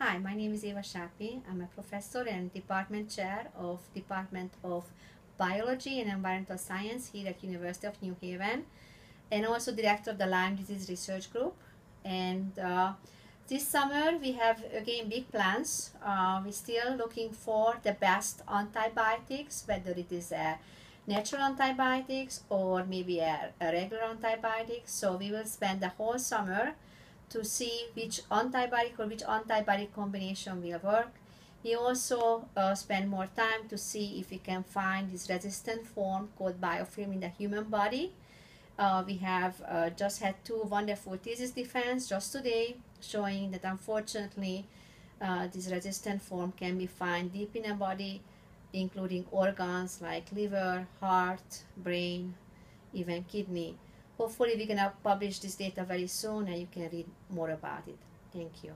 Hi, my name is Eva Sapi. I'm a professor and department chair of Department of Biology and Environmental Science here at University of New Haven and also director of the Lyme Disease Research Group. And uh, this summer we have again big plans. Uh, we're still looking for the best antibiotics, whether it is a natural antibiotics or maybe a, a regular antibiotics. So we will spend the whole summer to see which antibiotic or which antibiotic combination will work. We also uh, spend more time to see if we can find this resistant form called biofilm in the human body. Uh, we have uh, just had two wonderful thesis defense just today showing that unfortunately uh, this resistant form can be found deep in the body including organs like liver, heart, brain, even kidney. Hopefully we're going to publish this data very soon and you can read more about it. Thank you.